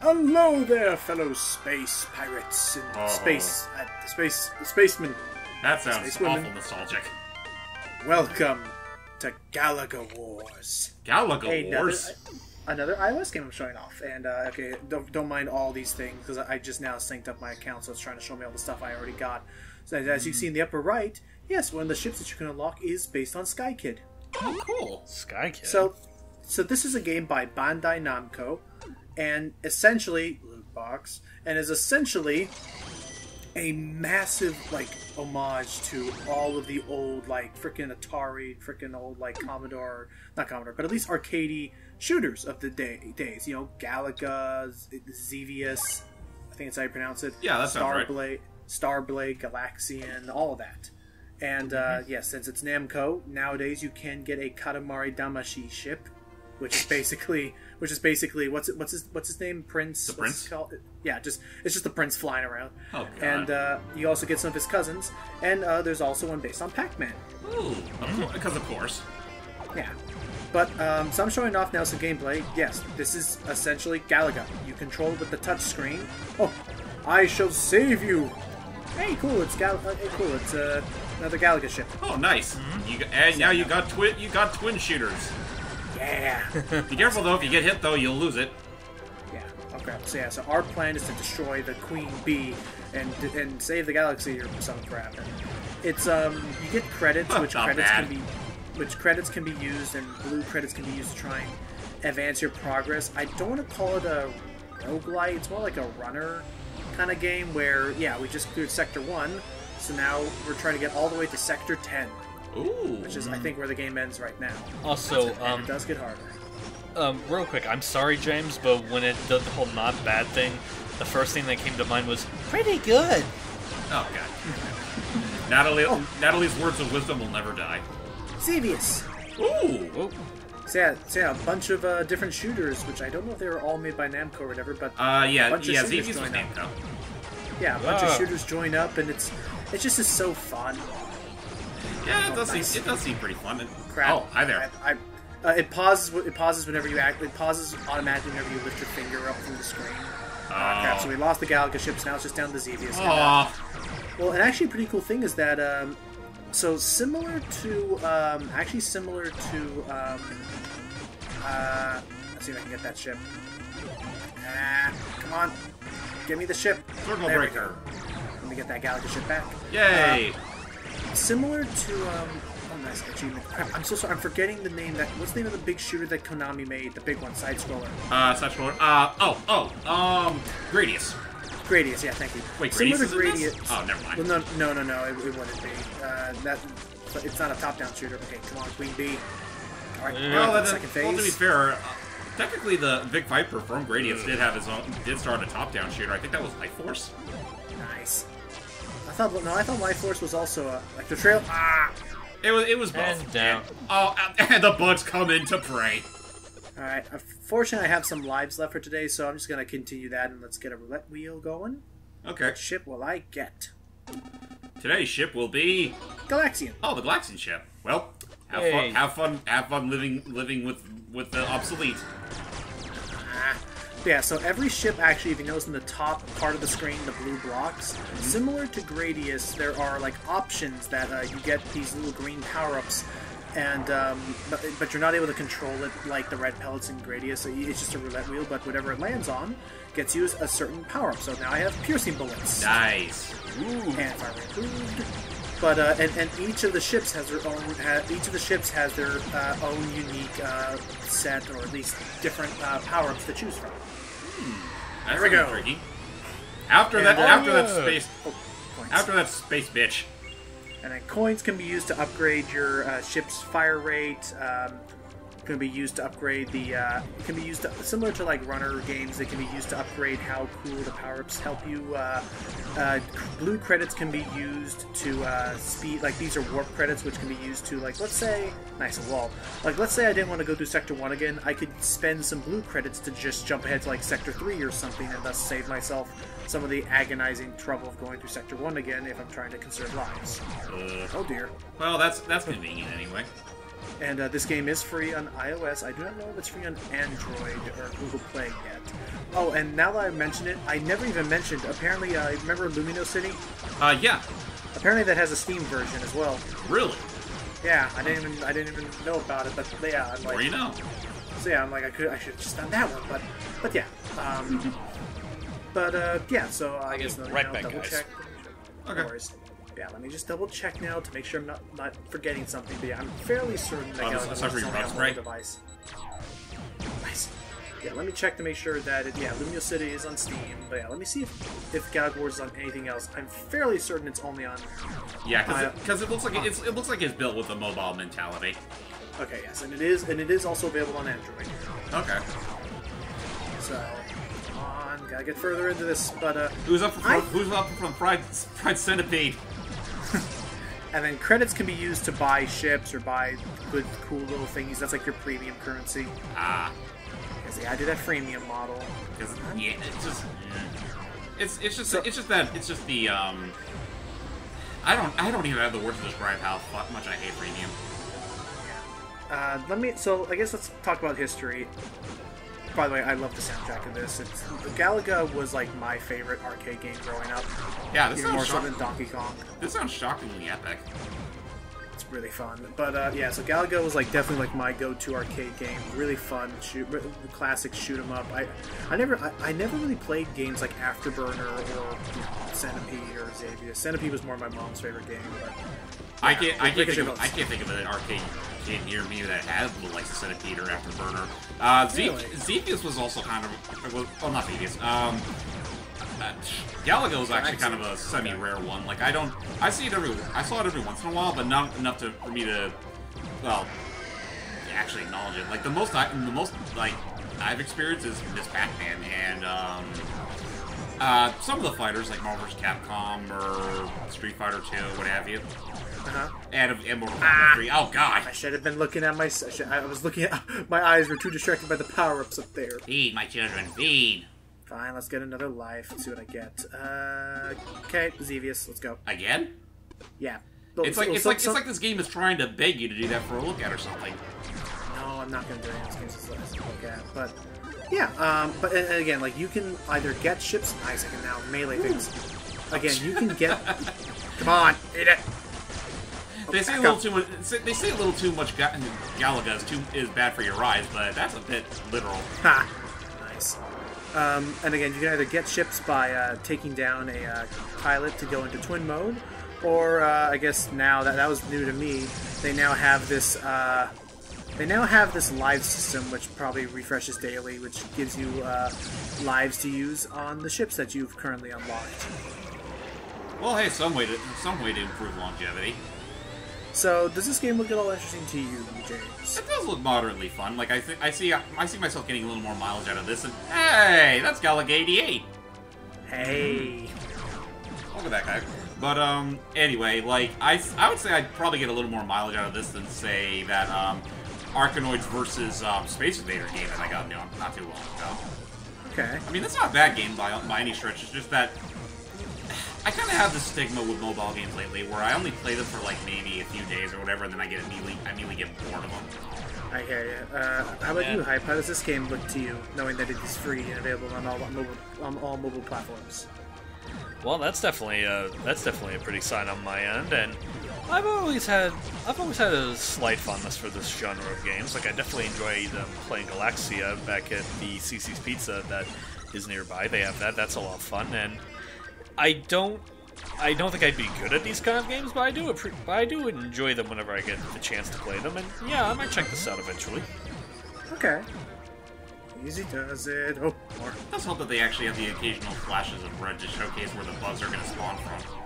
Hello there, fellow space pirates and Oh. space uh, space spacemen. That sounds Space awful nostalgic. Welcome to Galaga Wars. Galaga Hey, another, Wars. another iOS game I'm showing off, and uh, okay, don't, don't mind all these things because I just now synced up my account, so it's trying to show me all the stuff I already got. So as- as you see in the upper right, yes, one of the ships that you can unlock is based on Sky Kid. Oh, cool. Sky Kid. So, so this is a game by Bandai Namco, and essentially loot box, and is essentially a massive like homage to all of the old like freaking Atari, freaking old like Commodore, not Commodore, but at least arcadey shooters of the day days. You know, Galaga, Xevious, I think that's how you pronounce it. Yeah, that sounds right. Starblade, Starblade, Galaxian, all of that. And uh, yes, since it's Namco, nowadays you can get a Katamari Damacy ship, which is basically, which is basically what's it, what's his what's his name, Prince. The what's Prince? Yeah, just it's just the Prince flying around. Oh, God. And uh, you also get some of his cousins, and uh, there's also one based on Pac-Man. Ooh, because of course. Yeah. But um, so I'm showing off now some gameplay. Yes, this is essentially Galaga. You control it with the touch screen. Oh, I shall save you. Hey, cool. It's Gal. Uh, hey, cool. It's uh, another Galaga ship. Oh, nice. You got, and now you got twin. You got twin shooters. Yeah. Be careful though. If you get hit though, you'll lose it. yeah. Okay. So yeah. So our plan is to destroy the Queen Bee and and save the galaxy or some crap. And it's um you get credits, which credits bad. can be which credits can be used, and blue credits can be used to try and advance your progress. I don't want to call it a roguelite. It's more like a runner kind of game where, yeah, we just cleared Sector 1, so now we're trying to get all the way to Sector 10, Ooh. which is, I think, where the game ends right now. also, And um, it does get harder. um, real quick, I'm sorry, James, but when it did the whole not bad thing, the first thing that came to mind was pretty good. Oh god. Natalie, Natalie's words of wisdom will never die. Xevious! Ooh. Oh, So yeah, so yeah, a bunch of uh, different shooters, which I don't know if they were all made by Namco or whatever, but Uh, yeah, Bunch of yeah. shooters Xevious was going named though. yeah, a bunch Ah. of shooters join up, and it's it just is so fun. Yeah, it Oh, does nice. seem it does seem pretty fun. Crap. Oh, hi there. I, I, uh, it pauses. It pauses whenever you act. It pauses automatically whenever you lift your finger up from the screen. Ah, crap. So we lost the Galaga ships. Now it's just down to Xevious. Aw. Well, and actually, a pretty cool thing is that um, so similar to um, actually similar to um, uh, let's see if I can get that ship. Ah, come on, give me the ship. Circle There breaker. Let me get that Galaga ship back. Yay. Similar to um, oh nice achievement. Crap, I'm so sorry. I'm forgetting the name. That what's the name of the big shooter that Konami made? The big one, side scroller. Uh, side-scroller? Uh, oh, oh, um, Gradius. Gradius, yeah, thank you. Wait, Similar Gradius to in this? Gradius. Oh, never mind. Well, no, no, no, no, it, it wouldn't be. Uh, that, but it's not a top-down shooter. Okay, come on, Queen Bee. All right, Yeah. well, Well, second phase. well, to be fair, uh, technically the Vic Viper from Gradius did have his own, did start a top-down shooter. I think that was Life Force. Nice. I thought no, I thought Life Force was also a like the trail. Ah. It was, it was both. And down. Oh, and the bugs come in to prey. All right. Unfortunately, I have some lives left for today, so I'm just gonna continue that and let's get a roulette wheel going. Okay. What ship will I get? Today's ship will be Galaxian. oh the Galaxian ship. Well, have Hey. fun, have fun, have fun living living with with the obsolete. Ah. Yeah, so every ship actually, if you notice in the top part of the screen, the blue blocks, similar to Gradius, there are like options that uh, you get these little green power-ups, and um, but, but you're not able to control it like the red pellets in Gradius. So it's just a roulette wheel, but whatever it lands on gets you a certain power-up. So now I have piercing bullets Nice. and fire improved. But uh, and, and each of the ships has their own. Ha, each of the ships has their uh, own unique uh, set, or at least different uh, power-ups to choose from. That's There we go. Tricky. After And, that, after that space, Oh, after that space bitch. And then coins can be used to upgrade your uh, ship's fire rate. Um, can be used to upgrade the. Uh, can be used to, similar to like runner games. They can be used to upgrade how cool the power ups help you. Uh, uh, blue credits can be used to uh, speed. Like these are warp credits, which can be used to like let's say nice a wall. Like let's say I didn't want to go through sector one again. I could spend some blue credits to just jump ahead to like sector three or something, and thus save myself some of the agonizing trouble of going through sector one again if I'm trying to conserve lives. Uh, Oh dear. well, that's that's convenient anyway. And uh, this game is free on iOS. I do not know if it's free on Android or Google Play yet. Oh, and now that I mentioned it, I never even mentioned. Apparently, uh, remember Lumino City? Uh, yeah, Apparently, that has a Steam version as well. really. Yeah, I didn't even I didn't even know about it, but yeah, I'm like, you know. so yeah, I'm like I could I should have just done that one, but but yeah, um, but uh, yeah, so I guess be now right back, double guys. check. Okay. Yeah, let me just double check now to make sure I'm not not forgetting something. But yeah, I'm fairly certain that Oh, Galaga that's was on spray? one device. Nice. Yeah, let me check to make sure that it, yeah, Lumino City is on Steam. But yeah, let me see if if Galaga Wars is on anything else. I'm fairly certain it's only on. Yeah, because it, looks like it's, it looks like it's built with a mobile mentality. Okay, yes, and it is, and it is also available on Android. Okay. So, come on, gotta get further into this. But uh, Who's up for I- Who's up for Fried Fried Centipede? And then credits can be used to buy ships or buy good, cool little thingies. That's like your premium currency. Ah, Because they added that freemium model. because yeah, it's just it's it's just So- it's just that it's just the um. I don't I don't even have the words to describe how much I hate premium. Uh, let me. So I guess let's talk about history. By the way, I love the soundtrack of this. It's Galaga was like my favorite arcade game growing up, Yeah, this even more sounds so than Donkey Kong. this sounds shockingly epic. It's really fun. But uh, yeah, so Galaga was like definitely like my go-to arcade game. Really fun, shoot, classic shoot 'em up. I, I never, I, I never really played games like Afterburner or you know, Centipede or Xavier. Centipede was more my mom's favorite game. But I can't. I can't, think of. I can't think of an arcade game near me that had the likes Centipede or Afterburner. Uh, Really? Was also kind of. Well, well not Xevious. Um, uh, Galaga was actually kind of a semi-rare one. Like I don't. I see it every. I saw it every once in a while, but not enough to for me to. Well, actually acknowledge it. Like the most. I, the most like I've experienced is Miss Pac-Man and. um uh, some of the fighters like Marvel vs. Capcom or Street Fighter 2, what have you. uh-huh. And, and Mortal Kombat 3. Oh god! I should have been looking at my. I, should, I was looking at my eyes were too distracted by the power-ups up there. Feed my children, feed! Fine, let's get another life. Let's see what I get. Uh, okay, Xevious, let's go. Again? Yeah. It's like it's like it's like this game is trying to beg you to do that for a look at or something. No, I'm not gonna do of those games as a look at. But yeah, um, but and, and again, like you can either get ships. Nice, I can now melee things. Again, you can get. Come on, eat it. They say a little up. too much. They say a little too much. Ga- Galaga is too is bad for your eyes, but that's a bit literal. Ha! Nice. Um, and again, you can either get ships by uh, taking down a uh, pilot to go into twin mode, or uh, I guess now that that was new to me, they now have this. Uh, they now have this live system, which probably refreshes daily, which gives you uh, lives to use on the ships that you've currently unlocked. Well, hey, some way to some way to improve longevity. So, does this game look at all interesting to you, James? It does look moderately fun. Like I, I see, I see myself getting a little more mileage out of this. And hey, that's Galaga 88. Hey. Look at that guy. But um, anyway, like I, I would say I'd probably get a little more mileage out of this than say that um, Arkanoids versus um, Space Invader game that I got you know, not too long ago. Okay. I mean, that's not a bad game by by any stretch. It's just that I kind of have this stigma with mobile games lately, where I only play them for like maybe a few days or whatever, and then I get immediately, I immediately get bored of them. I hear you. Uh, how about Yeah. you, Hype? How does this game look to you, knowing that it is free and available on all mobile on all mobile platforms? Well, that's definitely uh, that's definitely a pretty sign on my end, and I've always had I've always had a slight fondness for this genre of games. Like I definitely enjoy um, playing Galaxia back at the CiCi's Pizza that is nearby. They have that. That's a lot of fun, and I don't I don't think I'd be good at these kind of games, but I do but I do enjoy them whenever I get the chance to play them. And yeah, I might check this out eventually. Okay. Easy does it. Oh, more. Let's hope that they actually have the occasional flashes of red to showcase where the bugs are going to spawn from.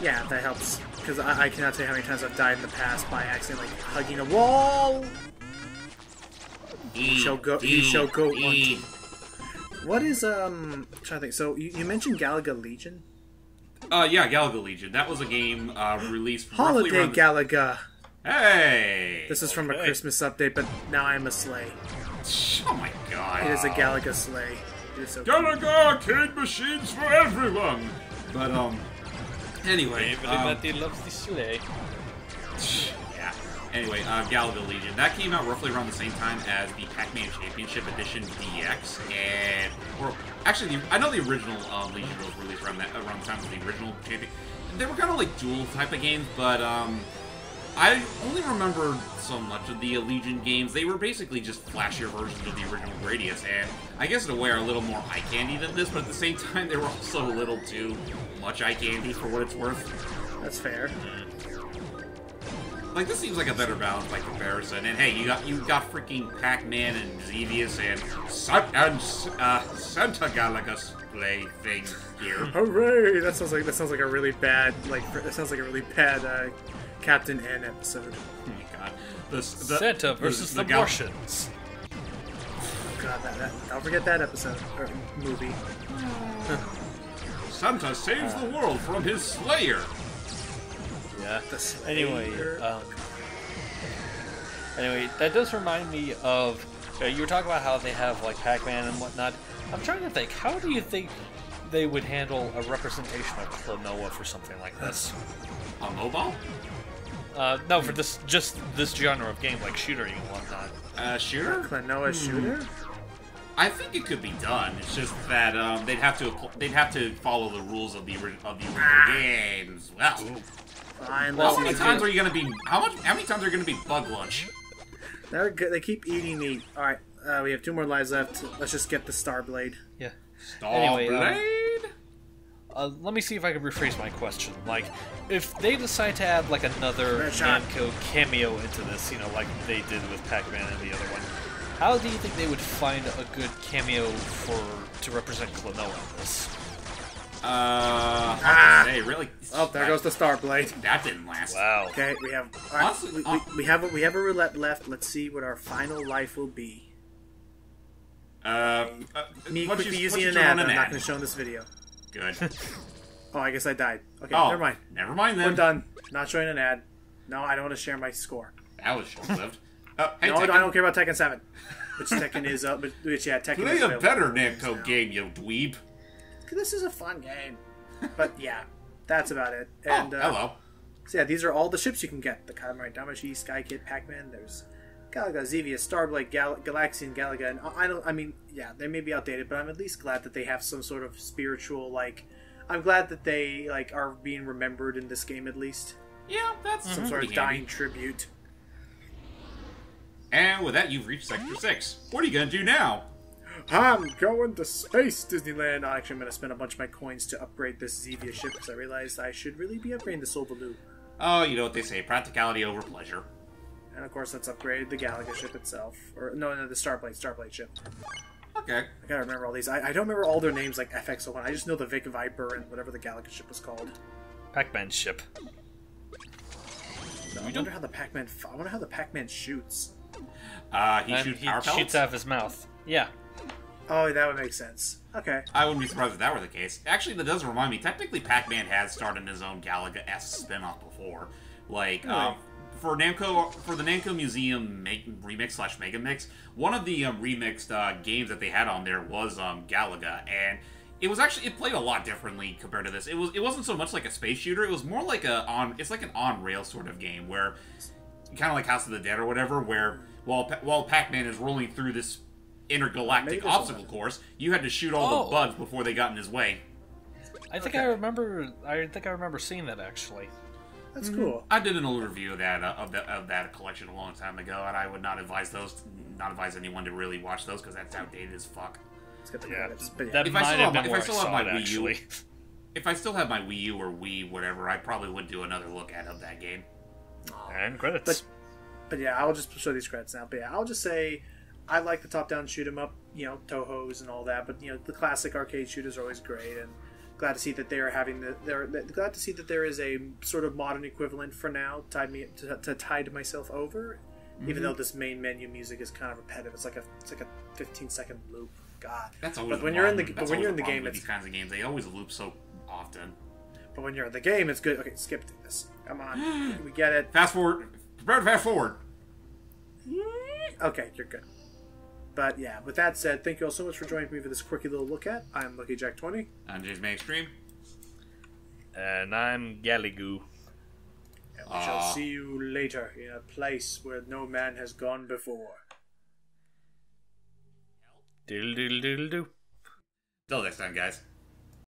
Yeah, that helps. Because I, I cannot tell you how many times I've died in the past by accidentally hugging a wall. Eat, shall go- you shall go eat. What is um? I'm trying to think. So you, you mentioned Galaga Legion, Uh, yeah, Galaga Legion. That was a game uh, released roughly Holiday around. Galaga. hey. This is from a Christmas update, but now I'm a sleigh. Oh my god. It is a Galaga sleigh. It is so cute. Galaga arcade machines for everyone. But um, anyway, um, loves the sleigh. Yeah. Anyway, uh, Galaga Legion. That came out roughly around the same time as the Pac-Man Championship Edition DX, and or actually, the, I know the original um, Legion was released around that around the time of the original champion. They were kind of like dual type of games, but um, I only remember so much of the Legion games. They were basically just flashier versions of the original Gradius, and I guess in a way are a little more eye candy than this, but at the same time, they were also a little too much eye candy for what it's worth. That's fair. Like this seems like a better balance by comparison. And hey, you got you got freaking Pac-Man and Xevious and Sun and uh, Santa Galaga play thing here. Hooray! That sounds like that sounds like a really bad like that sounds like a really bad uh, Captain N episode. Oh my god. The, the, Santa versus the, Gal- Martians. Oh god, that, that don't forget that episode or movie. Santa saves the world from his slayer. Yeah. Anyway, um, anyway, that does remind me of uh, you were talking about how they have like Pac-Man and whatnot. I'm trying to think, how do you think they would handle a representation of Klonoa for something like this? A mobile? Uh, no, for this just this genre of game, like shootering and whatnot. Uh, shooter? Klonoa shooter. I think it could be done. It's just that um, they'd have to they'd have to follow the rules of the of the original games. Well, Fine. how many see. times are you gonna be? How much? How many times are you gonna be bug lunch? They're good. They keep eating me. All right. Uh, we have two more lives left. Let's just get the Star Blade. Yeah. Star Anyway, um, Blade. Uh, let me see if I can rephrase my question. Like, if they decide to add like another Red. Namco cameo into this, you know, like they did with Pac-Man and the other one, how do you think they would find a good cameo for to represent Klonoa in this? Uh, Ah. hey, really? Oh, there goes the Star Blade. That didn't last. Wow. Okay, we have. All right, Honestly, we, uh- we, we have a, we have a roulette left. Let's see what our final life will be. Uh, uh Me what's quickly your- using an ad. that I'm not going to show in this video. Good. Oh, I guess I died. Okay, Oh, never mind. Never mind then. We're done. Not showing an ad. No, I don't want to share my score. That was short-lived. Uh, hey, no, I don't care about Tekken Seven. Which Tekken is up? But which yeah, Tekken Play is a better for Namco now. game, you dweeb. This is a fun game. But yeah, that's about it. Oh, And uh, hello. So yeah, these are all the ships you can get. The Katamari Damacy, Sky Kid, Pac-Man. There's Galaga, Xevious, Starblade, Gal- Galaxian, Galaga, and I don't. I mean, yeah, they may be outdated, but I'm at least glad that they have some sort of spiritual like. I'm glad that they like are being remembered in this game at least. Yeah, that's Some sort of dying handy. tribute. And with that, you've reached Sector 6. What are you gonna do now? I'm going to space Disneyland. Actually, I'm going to spend a bunch of my coins to upgrade this Xevious ship because I realized I should really be upgrading the Solvalou. Oh, you know what they say, practicality over pleasure. And of course, let's upgrade the Galaga ship itself. Or no, no, the Starblade, Starblade ship. Okay. I gotta remember all these. I, I don't remember all their names like FX01. I just know the Vic Viper and whatever the Galaga ship was called. Pac-Man ship. I wonder how the Pac-Man. f- I wonder how the Pac-Man shoots. Uh, he And shoots he power shoots out of his mouth. Yeah. Oh, that would make sense. Okay. I wouldn't be surprised if that were the case. Actually, that does remind me. Technically, Pac-Man has started his own Galaga-esque spin-off before. Like, um, for Namco, for the Namco Museum make, remix slash Mega Mix, one of the um, remixed uh, games that they had on there was um, Galaga, and it was actually it played a lot differently compared to this. It was it wasn't so much like a space shooter. It was more like a on. It's like an on rail sort of game where kind of like House of the Dead or whatever, where while while Pac-Man is rolling through this intergalactic obstacle course, you had to shoot all Oh. the bugs before they got in his way. I think Okay. I remember. I think I remember seeing that actually. That's cool. I did an overview of that uh, of, the, of that collection a long time ago, and I would not advise those, not advise anyone to really watch those because that's outdated as fuck. Let's get the Yeah. credits. But yeah. That If I might still have have been my- where if I still have saw my it, Wii U, actually. If I still have my Wii U or Wii whatever, I probably would do another look at of that game. And credits. But but yeah, I'll just show these credits now. But yeah, I'll just say I like the top-down shoot 'em up, you know, Touhou's and all that. But you know, the classic arcade shooters are always great, and glad to see that they are having the. They're glad to see that there is a sort of modern equivalent for now. Tied me to, to tide myself over, even mhm. though this main menu music is kind of repetitive. It's like a it's like a 15 second loop. God, That's always But when you're in the but when you're in the game, it's these kinds of games. They always loop so often. but when you're in the game, it's good. Okay, skip this. Come on, we get it. Fast forward, prepare to fast forward. Okay, you're good. But yeah, with that said, thank you all so much for joining me for this quirky little look at. I'm Lucky Jack Twenty. I'm JamesmanXtreme. And I'm Galligoo. And we uh, shall ah. see you later in a place where no man has gone before. Diddle diddle diddle do. Till next time, guys.